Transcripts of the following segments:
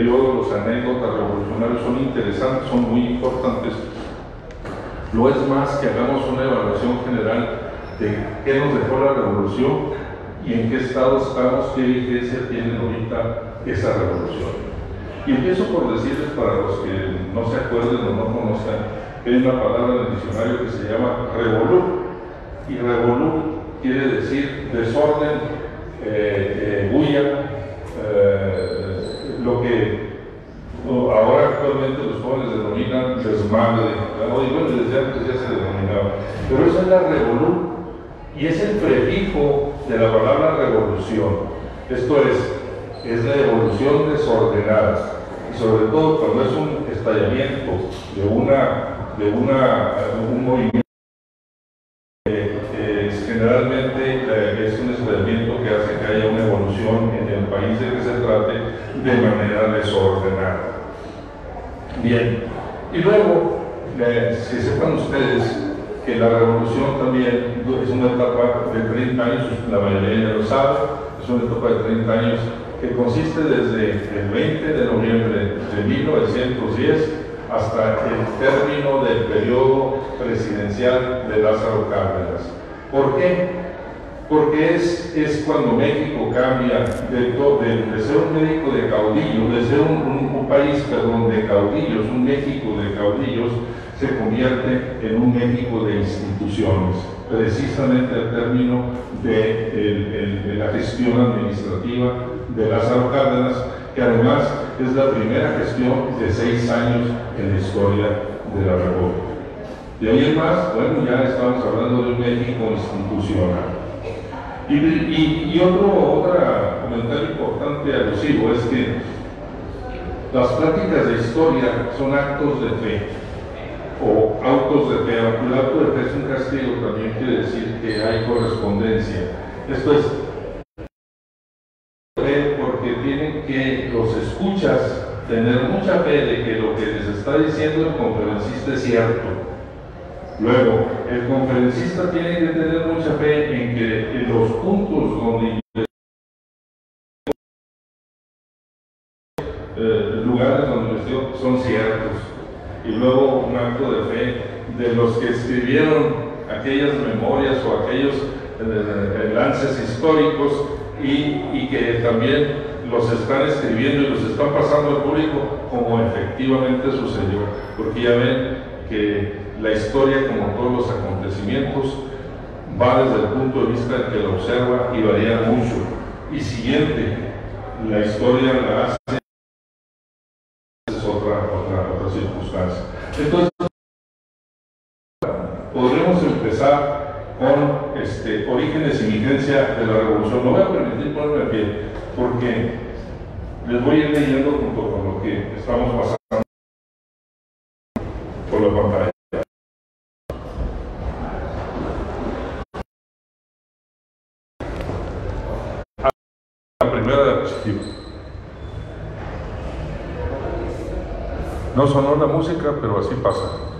los anécdotas revolucionarios son interesantes, son muy importantes. Lo es más que hagamos una evaluación general de qué nos dejó la revolución y en qué estado estamos, qué vigencia tiene ahorita esa revolución. Y empiezo por decirles para los que no se acuerden o no conozcan, hay una palabra en el diccionario que se llama revolú. Y revolú quiere decir desorden, eh, eh, bulla, eh, lo que ahora actualmente los jóvenes denominan desmadre, y bueno, desde antes ya se denominaba, pero eso es la revolú y es el prefijo de la palabra revolución. Esto es, es la evolución desordenada, y sobre todo cuando es un estallamiento de, una, de una, un movimiento generalmente es un que hace que haya una evolución en el país de que se trate de manera desordenada. Bien, y luego, si sepan ustedes que la revolución también es una etapa de 30 años, la mayoría ya lo sabe, es una etapa de 30 años que consiste desde el 20 de noviembre de 1910 hasta el término del periodo presidencial de Lázaro Cárdenas. ¿Por qué? Porque es, es cuando México cambia de, de, ser un México de caudillos, de ser un, un país, perdón, de caudillos, un México de caudillos, se convierte en un México de instituciones, precisamente al término de, la gestión administrativa de Lázaro Cárdenas, que además es la primera gestión de seis años en la historia de la República. De ahí en más, bueno, ya estamos hablando de un México institucional. Y, otro, comentario importante alusivo es que las prácticas de historia son actos de fe o autos de fe, aunque el auto de fe es un castigo, también quiere decir que hay correspondencia. Esto es porque tienen que los escuchas tener mucha fe de que lo que les está diciendo el conferencista es cierto. Luego, el conferencista tiene que tener mucha fe en que los puntos donde eh, lugares donde son ciertos y luego un acto de fe de los que escribieron aquellas memorias o aquellos eh, lances históricos y, y, que también los están escribiendo y los están pasando al público como efectivamente sucedió. Porque ya ven que la historia, como todos los acontecimientos, va desde el punto de vista del que lo observa y varía mucho. Y siguiente, la historia la hace Entonces, podremos empezar con este, orígenes y vigencia de la revolución. No voy a permitir ponerme pie, porque les voy a ir leyendo junto con lo que estamos pasando la primera diapositiva. No sonó la música, pero así pasa.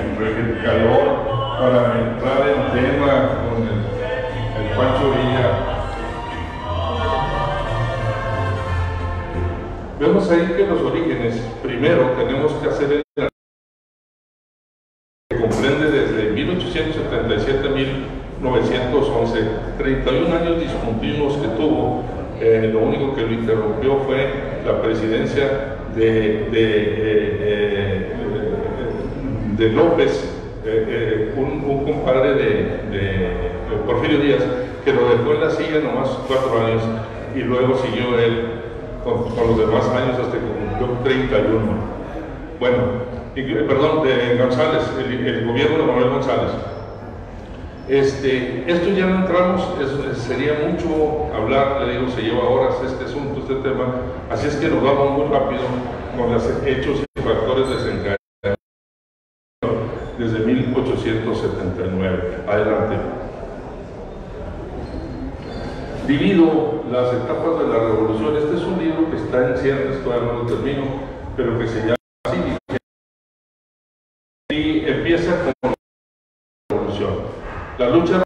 El calor para entrar en tema con el, el Pancho Villa. Vemos ahí que los orígenes, primero tenemos que hacer el que comprende desde 1877 a 1911, 31 años discontinuos que tuvo. Eh, lo único que lo interrumpió fue la presidencia de, de, eh, de López, eh, un, un, compadre de, Porfirio Díaz, que lo dejó en la silla nomás cuatro años y luego siguió él con, los demás años hasta que cumplió 31. Bueno, perdón, de González, el, gobierno de Manuel González. Este, esto ya no entramos, sería mucho hablar, le digo, se lleva horas este asunto, este tema, así es que nos vamos muy rápido con los hechos desde 1879. Adelante. divido las etapas de la revolución. Este es un libro que está en ciernes, todavía no lo termino, pero que se llama así. Y empieza con la revolución. La lucha